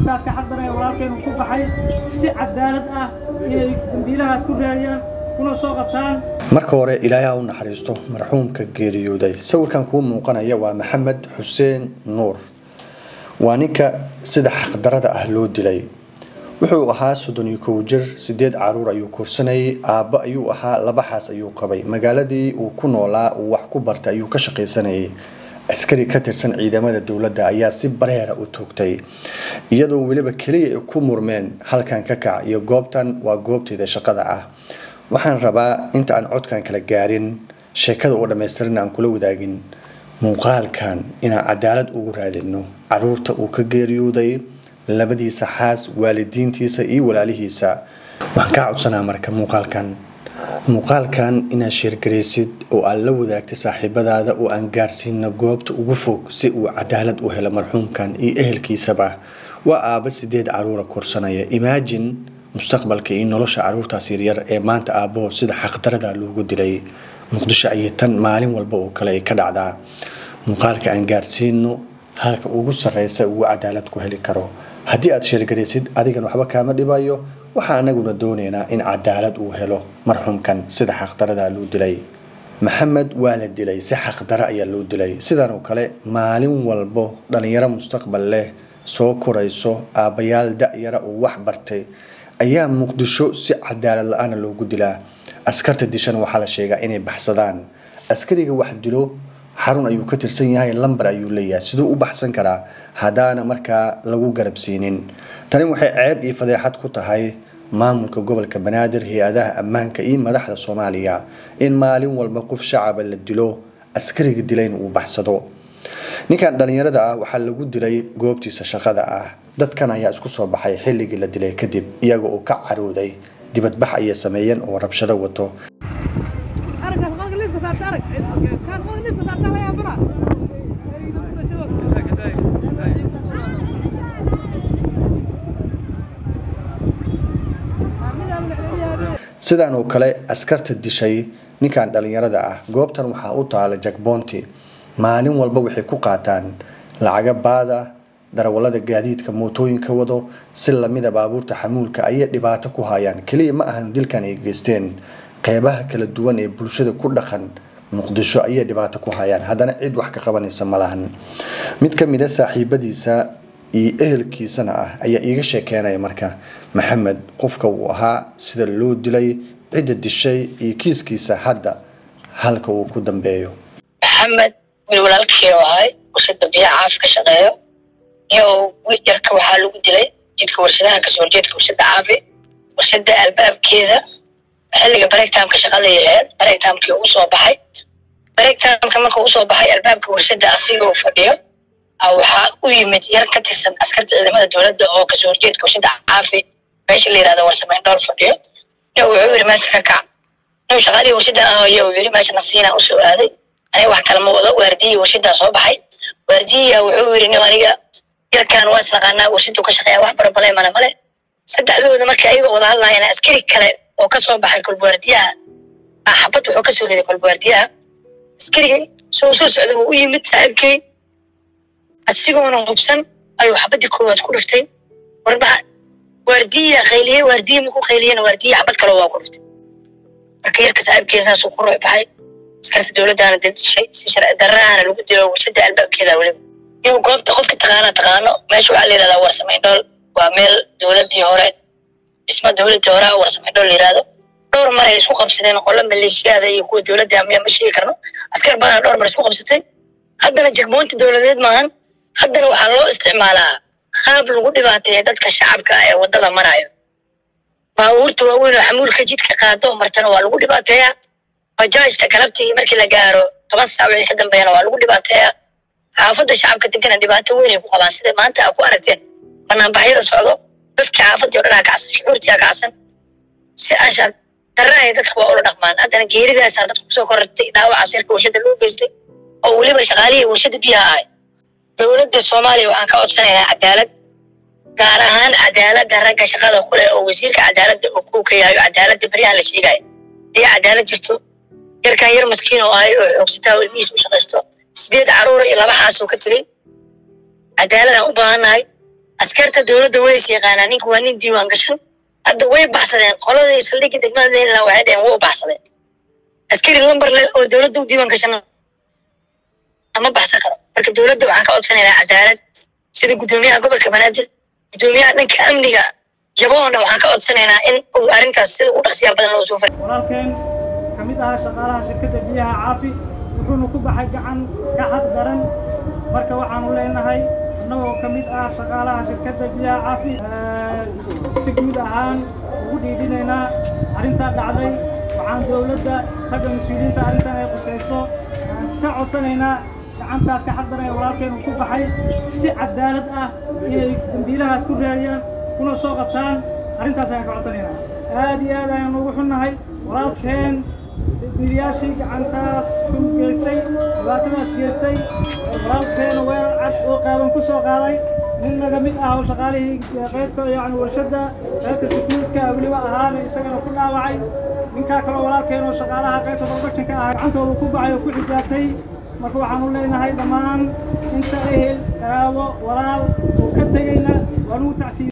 intaas ka xaqdaraya walaalkeen uu ku baxay. Si cadaalad ah inay dambiilahaas ku raadiyaan kuna soo qabtaan. Marka hore ilaahay ha u naxariisto marxuumka geeriyooday. Sawirkan kuu muuqanaya waa maxamed xuseen nuur. Waa ninka sida xaqdarada ah loo dilay. Wuxuu ahaa soddon iyo kow jir sideed carruur ayuu korsanayay aabbo ayuu ahaa labaxaas ayuu qabay. Magaaladii uu ku noolaa uu wax ku bartay ayuu ka shaqaysanayay askari ka tirsan ciidamada dowladda ayaa si bareera u toogtay iyadoo weliba keliya ay ku murmeen halkan ka kac iyo goobtan waa goobteeda shaqada ah. Waxaan rabaa inta aan codkan kala gaarin sheekada oo dhammaystiran aan kula wadaagin. Muuqaalkan inaan cadaalad ugu raadino carruurta uu ka geeriyooday labadiisa xaas waalidiintiisa iyo walaalihiisa. Waxaan kaa codsanaa marka muuqaalkan muuqaalkan inaad sheergaraysid oo aad la wadaagtay saaxiibadaada oo aan gaarsiino goobta ugu fog si uu cadaalad u helo marxuumkan iyo ehelkiisaba waa aabba sideed caruura korsanaya. Imaajin mustaqbalka iyo nolosha caruurtaas yaryar ee maanta aabbaho sida xaqdarada loogu dilay. Muqdisho ayay tan maalin walba oo kale ay ka dhacdaa. Muuqaalka aan gaarsiino halka ugu sarreysa ugu cadaalad ku heli karo. Haddii aad sheergaraysid adigan waxba kaama dhibayo waxaa anaguna doonaynaa in cadaalad uu helo marxuumkan sida xaqdarada loo dilay. Maxamed waa la dilay si xaqdaro ayaa loo dilay. Sidan oo kale maalin walbo dhalinyaro mustaqbal leh soo korayso aabbayaal da-yara uu wax bartay ayaa muqdisho si cadaalad la'aana loogu dilaa. Askarta dishan waxaa la sheegaa inay baxsadaan. Askariga wax dilo xarun ayuu ka tirsan yahay lambar ayuu leeyahay. Siduu u baxsan karaa haddaana markaa lagu garabsiinin tani waxay ceeb iyo fadeexad ku tahay maamulka gobolka banaadir hay'adaha ammaanka iyo madaxda soomaaliya in maalin walba qof shacaba la dilo askariga dilayna uu baxsado. Ninkan dhalinyarada ah waxaa lagu dilay goobtiisa shaqada ah. Dadkan ayaa isku soo baxay xilligii la dilay kadib iyaga oo ka carooday dibadbax ayay sameeyeen oo rabshado wato sidaan oo kale askarta dishay ninkan dhalinyarada ah. Goobtan waxaa u taala jakboonti maalin walba waxay ku qaataan lacaga baada darawalada gaadiidka mootooyinka wado. Si lamida baabuurta xamuulka ayay dhibaato ku hayaan. Keliya ma ahan dilkan ay geysteen. Qeybaha kala duwan ee bulshada ku dhaqan muqdisho ayay dhibaato ku hayaan. Haddana cid wax ka qabanaysa ma lahan. Mid ka mid a saaxiibadiisa iyo ehelkiisana ah ayaa iiga sheekeynaya marka maxamed qofka uu ahaa sida loo dilay cidda dishay iyo kiiskiisa hadda halka uu ku dambeeyo. Maxamed wiil walaalkii oo ahay warshada biyaha caafi ka shaqeeyo. Iyo yarka waxaa lagu dilay jidka warshadaha ka soo horjeedka warshada caafi warshada albaabkeeda. Xilliga bareegtaamka shaqaday aheed bareegtaamkii uu baxay. Bareegtaamka marka uu baxay albaabka warshada asigoo fadhiyo waxaa u yimid yar ka tirsan askarta ciidamada dowladda oo ka soo horjeedka warshada caafi. Meesha la yiraahdo warsamayn dhool fadhiyo. Iyo wuxuu yiri meesha ka kac inuu shaqaalihii warshada ahayo uu yiri meesha nasiina u soo aaday. Aniga wax kale ma wado waardiyii warshadaa soo baxay. Waardiyiya wuxuu yiri nin aniga yarkan waa isnaqaanaa warshaduu ka shaqeeya wax barabale mana male saddexdooda marka ayagoo wada hadlaayana askari kale oo ka soo baxay kolbuwaardiyaha xabad wuxuu ka soo riday kolbuwaardiyaha askarigii soo soo socda uu u yimid saaxiibkii asigoona hubsan ayuu xabadii koowaad ku dhiftay warbaxa waardiya qayliyey waardiya maku qayliyena waardiya xabad kale waa ku dhiftay marka yarka saaxiibkii saasuu ku ruuxbaxay askarta dowladdaana dambishay si sharci darraana lagu dilo warshada albaabkeeda weliba iyo goobta qofka taqaana taqaano meesha waxaa la yidhahdaa warsamayn dhool waa meel dowladdii hore dhisma dowladdii hore warsamayn dhool la yidhahdo dhowr mar ay isku qabsadeen qolo maleeshiyaada iyo kuwa dowladda amniya ma sheegi karno askar badan dhowr mar isku qabsatay haddana jegmoonta dowladeed maahan haddana waxaa loo isticmaalaa qaab lagu dhibaateeya dadka shacabka ah ee waddada marayo. Baabuurta waaweyn oo xamuulka jidka qaado martana waa lagu dhibaateeyaa bajaajta galabtii markii la gaaro toban saac wixii ka dambeeyana waa lagu dhibaateeyaa xaafadda shacabka degana dhibaato weyn ay ku qabaan sida maanta aa ku aragteen banaanbaxyada socdo dadka xaafadii o dhan kacsan shucuurtii kacsan si ashaan darrahay dadka waa ula dhaqmaan. Haddana geeridaasaa dadku ku soo korartay dhaawacaas yarka warshada loo geystay oo weliba shaqaalihii warshada biyaha ahay dowladda soomaaliya waxaan ka codsanaynaa cadaalad gaar ahaan cadaaladda ragga shaqada kule oo wasiirka cadaaladda oo kuu ka yahayo cadaaladda baryahan la sheegayo haddii cadaalad jirto yarkan yar maskiin oo ahay oo xoogsataa oo ilmihiis u shaqaysto sideed caruura iyo laba xaasoo ka tegey cadaaladaan u baahannahay askarta dowladda way is yaqaanaa ninka waa nin diiwaan gashan. Hadda way baxsadeen qoladii saldhigga degmada maryland waxay dheheen waa u baxsadeen askari lambar leh oo dowladda u diiwaan gashan ama baxsan karo marka dowladda waxaan ka codsanaynaa cadaalad sida guddoomiyaha gobolka banaadir guddoomiyaha dhanka amniga jaboona waxaan ka codsanaynaa in uu arrintaas sida u dhaqsiyaa badan loo soo fariyo walaalkeen ka mid ahaa shaqaalaha shirkadda biyaha caafi wuxuuna ku baxay gacan ka xaq daran marka waxaanu leenahay annagoo ka mid ah shaqaalaha shirkadda biyaha caafi si guud ahaan ugu dhiidhinaynaa arrintaa dhacday waxaan dowladda ragga mas'uuliyiinta arrintan ay qusayso ka codsanaynaa gacantaas ka xaq daran ee walaalkeenu ku baxay. Si cadaalad ah inay dambiilahaas ku raadiyaan kuna soo qabtaan arrintaas ayaan ka codsanaynaa aad iyo aad ayaan ugu xunnahay. Walaalkeen dambiilayaashii gacantaas ku geystay dhibaatadaas geystay walaalkeena weerar cad oo qaaban ku soo qaaday. Nin naga mid ah oo shaqaalihii qaybta yacni warshadda qaybta sekuuridka weliba ahaana isagana ku dhaawacay. Ninkaa kaloo walaalkeen oo shaqaalaha qaybta production-ka ah gacantooda ku baxay oo ku xijaabtay مركو عانو لينا هاي دمان انت أهل كراوة ورال وكتغينا ونو تعسير